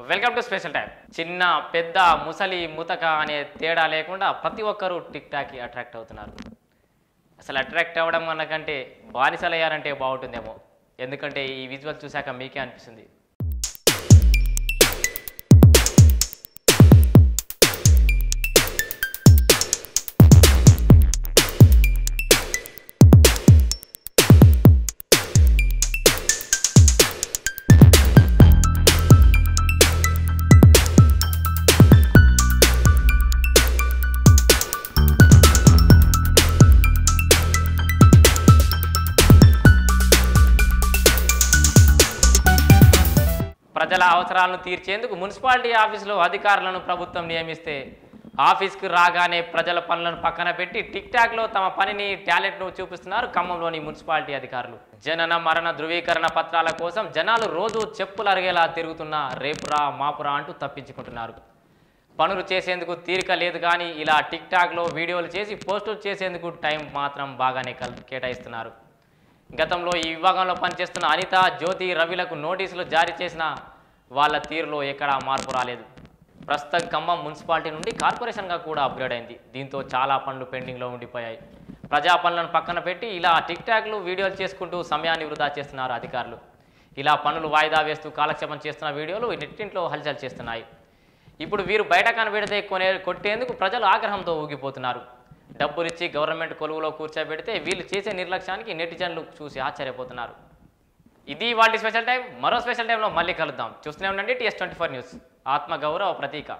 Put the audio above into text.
Welcome to special time. చిన్న పెద్ద ముసలి ముతక అనే తేడా లేకుండా ప్రతి ఒక్కరూ టిక్ టాక్కి అట్రాక్ట్ అవుతున్నారు. అసలు అట్రాక్ట్ అవ్వడం అన్నకంటే బానిసలయ్యారంటే బాగుంటుందేమో. ఎందుకంటే ఈ విజువల్ చూశాక మీకే అనిపిస్తుంది. ప్రజల అవసరాలను తీర్చేందుకు మున్సిపాలిటీ ఆఫీసులో అధికారులను ప్రభుత్వం నియమిస్తే ఆఫీస్కి రాగానే ప్రజల పనులను పక్కన పెట్టి టిక్ టాక్లో తమ పనిని టాలెంట్ను చూపిస్తున్నారు ఖమ్మంలోని మున్సిపాలిటీ అధికారులు. జనన మరణ ధృవీకరణ పత్రాల కోసం జనాలు రోజు చెప్పులు అరిగేలా తిరుగుతున్న రేపురా మాపురా అంటూ తప్పించుకుంటున్నారు. పనులు చేసేందుకు తీరిక లేదు కానీ ఇలా టిక్ టాక్లో వీడియోలు చేసి పోస్టులు చేసేందుకు టైం మాత్రం బాగానే కల్ కేటాయిస్తున్నారు. గతంలో ఈ విభాగంలో పనిచేస్తున్న అనిత జ్యోతి రవిలకు నోటీసులు జారీ చేసిన వాళ్ళ తీరులో ఎక్కడా మార్పు రాలేదు. ప్రస్తుతం ఖమ్మం మున్సిపాలిటీ నుండి కార్పొరేషన్గా కూడా అప్గ్రేడ్ అయింది. దీంతో చాలా పనులు పెండింగ్లో ఉండిపోయాయి. ప్రజా పనులను పక్కన పెట్టి ఇలా టిక్ టాక్లు వీడియోలు చేసుకుంటూ సమయాన్ని వృధా చేస్తున్నారు అధికారులు. ఇలా పనులు వాయిదా వేస్తూ కాలక్షేపం చేస్తున్న వీడియోలు నెట్టింట్లో హల్చల్ చేస్తున్నాయి. ఇప్పుడు వీరు బయట కనబెడితే కొనే కొట్టేందుకు ప్రజలు ఆగ్రహంతో ఊగిపోతున్నారు. డబ్బులిచ్చి గవర్నమెంట్ కొలువులో కూర్చోబెడితే వీళ్ళు చేసే నిర్లక్ష్యానికి నెటిజన్లు చూసి ఆశ్చర్యపోతున్నారు. ఇది వాటి స్పెషల్ టైం మరో స్పెషల్ టైంలో మళ్ళీ కలుద్దాం. చూస్తూనే ఉండండి టీఎస్ ట్వంటీ ఫోర్ న్యూస్ ఆత్మగౌరవ ప్రతీక.